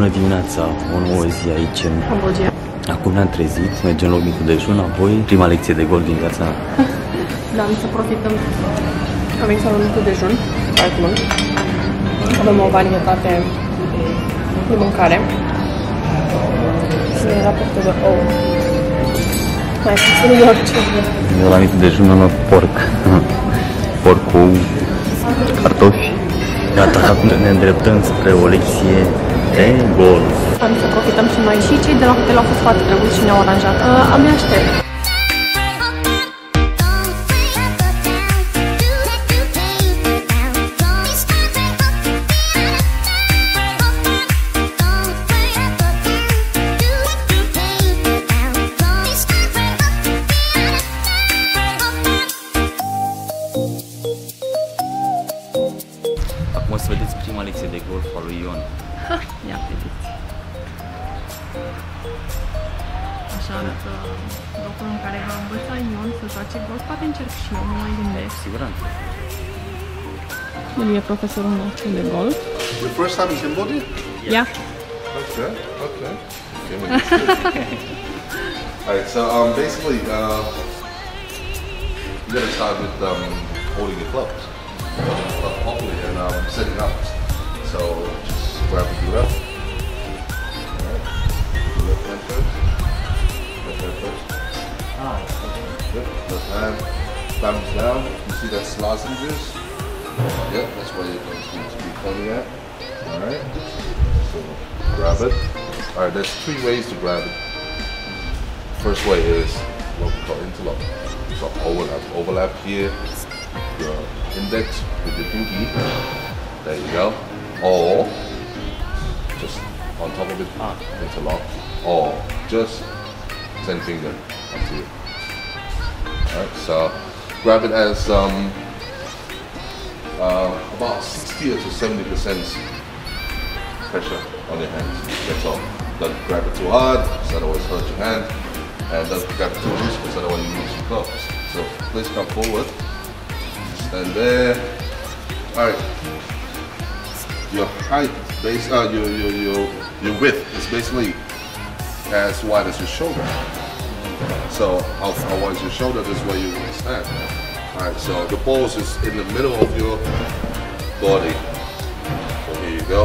Bună dimineața, o nouă zi aici în Cambodgia. Acum ne-am trezit, mergem la micul dejun, apoi prima lecție de gol din viața mea. Da, să profităm. Am venit să luăm micul dejun, Altmund. Avem o varietate de mâncare. Și ne raportă de ou. Mai puțin de orice. Eu la micul dejun am luat porc. porc cu cartofi. Iată, acum ne îndreptăm spre o lecție de golf. Am să profităm și noi. Și cei de la hotel au fost foarte drăguți și ne-au aranjat. Uh, abia aștept. Acum o să vedeți prima lecție de golf a lui Ion. Ia vedeți. Așa arată locul în care va învăța Ion să joace golf. Poate încerc și eu, nu mai gândesc. Siguranță. El e profesorul nostru de golf. Your first time in Cambodia? Ia. Okay, okay. okay well, that's good. Alright, so um, basically, uh, you're gonna start with um, holding your clubs, holding the club properly, and um, setting up. So grab boot up. Alright, left hand first. Left hand first. Yep, left hand. Bounce down. You see that lozenges? Yep, that's where you're going to be pointing at. Alright. So grab it. Alright, there's three ways to grab it. First way is what we call interlock. So overlap. Overlap here, your index with your pinky. There you go. Or just on top of it, interlock. Or just ten finger. Up to you. Alright, so grab it as um, uh, about 60 to 70 percent pressure on your hands. That's all. Don't grab it too hard, because otherwise hurt your hand. And don't grab it too loose, because otherwise you lose your gloves. So please come forward. Stand there. Alright. Your height, base, uh, your, your, your, your width is basically as wide as your shoulder. So how, how wide is your shoulder, this is where you want to stand. Alright, so the balls is in the middle of your body. So here you go.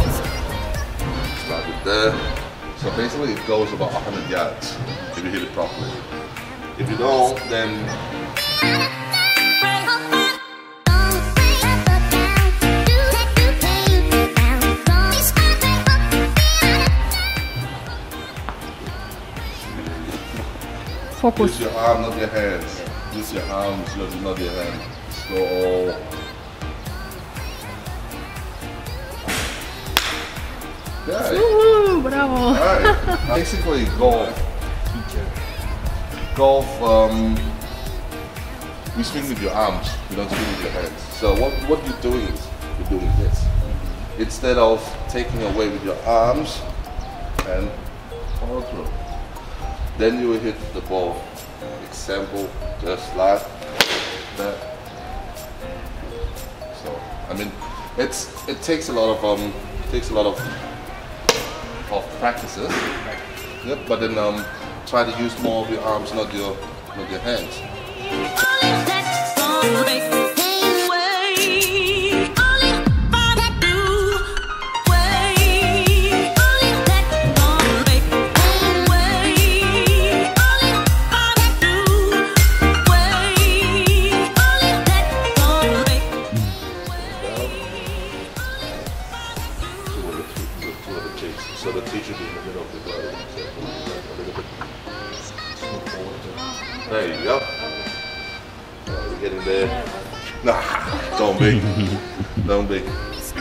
Start there. So basically it goes about 100 yards if you hit it properly. If you don't, then Focus. use your arm, not your hands. Use your arms, not not your hands. Go all. Yeah. Uhu, bravo! Alright. Basically, golf. Golf, um, you swing with your arms, you don't swing with your hands. So what, what you're doing is, you're doing this. Instead of taking away with your arms and follow through. Then you will hit the ball. Example, just like that. So, I mean, it's, it takes a lot of, um, takes a lot of of practices. Yep, but then um, try to use more of your arms, not your not your hands. So the should be in the middle of the body. So a little bit scoot forward. There you go. We're getting there. Nah, don't be. don't be.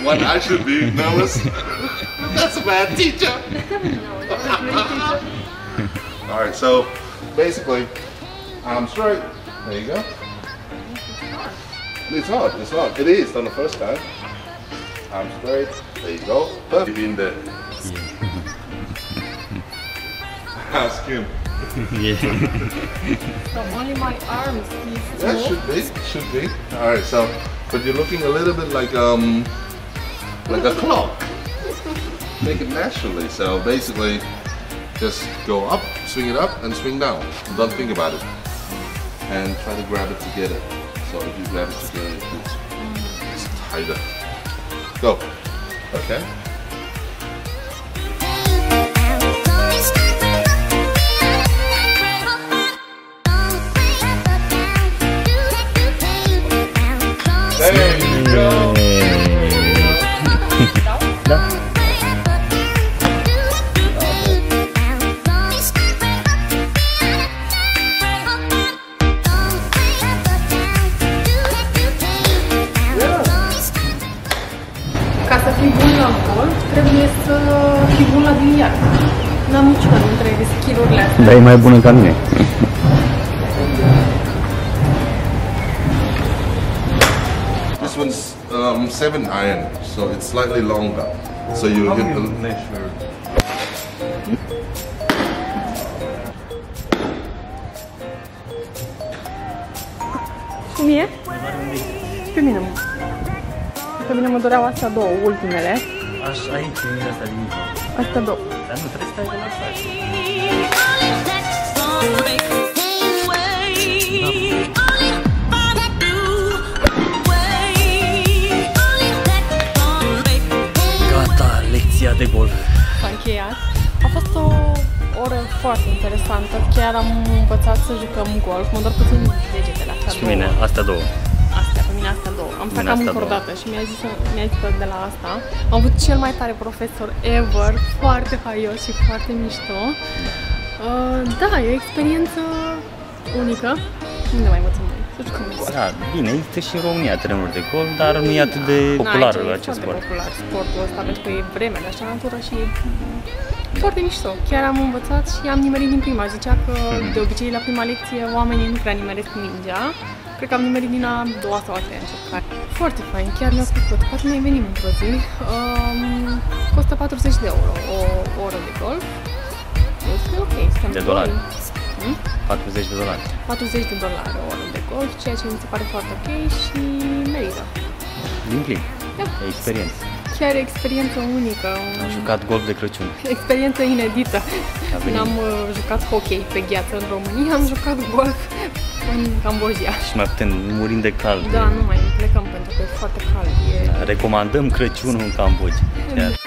What I should be nervous? That's a bad teacher. All right, so basically, I'm straight. There you go. It's hard. It's hard. It is on the first time. I'm straight. There you go. Perfect. In there. Ask him. Yeah. So only my arms, please. That should be. Should be. All right. So, but you're looking a little bit like um, like a clock. make it naturally. So basically, just go up, swing it up, and swing down. Don't think about it. And try to grab it together. So if you grab it together, it's, it's tighter. Go. Okay. Biliard. N-am niciuna dintre skill-urile astea. Dar e mai bună ca mine. This one's um, seven iron, so it's slightly longer. So you hit the Cum e? Pe mine mă. Pe mine mă doreau astea două, ultimele. Așa, aici, e asta din mijloc. Astea două. Dar nu, trebuie să stai relaxat. Gata, lecția de golf. S-a încheiat. A fost o oră foarte interesantă. Chiar am învățat să jucăm golf. Mă doar puțin degetele astea Și mine, două. astea două. Astea, pe mine astea două. Am Mine stat cam astea încordată și mi-a zis, mi-a zis că de la asta am avut cel mai tare profesor ever, foarte haios și foarte mișto. Uh, da, e o experiență unică. Unde mai învățăm noi? Să jucăm golf. Da, bine, există și în România terenuri de golf, dar nu e atât de popular Da, aici e acest foarte sport. popular sportul ăsta pentru că e vreme de așa natură și e foarte mișto. Chiar am învățat și am nimerit din prima. Zicea că Mhm. de obicei la prima lecție oamenii nu prea nimeresc mingea. Cred că am nimerit din a doua sau a treia încercare. Foarte fain, chiar mi-a plăcut. Poate mai venim într-o zi. Um, costă 40 de euro o oră de golf. Este ok, suntem De doi. dolari. Hmm? 40 de dolari. 40 de dolari o oră de golf, ceea ce mi se pare foarte ok și merită. Din plin. Da. E experiență. Chiar e experiență unică, Am o jucat golf de Crăciun. experiență inedită. A venit. N-am uh, jucat hockey pe gheață în România, am jucat golf în Cambodgia. Și mai putem murim de cald. Da, nu mai plecăm pentru că e foarte cald. E... Recomandăm Crăciunul în Cambodgia. Chiar.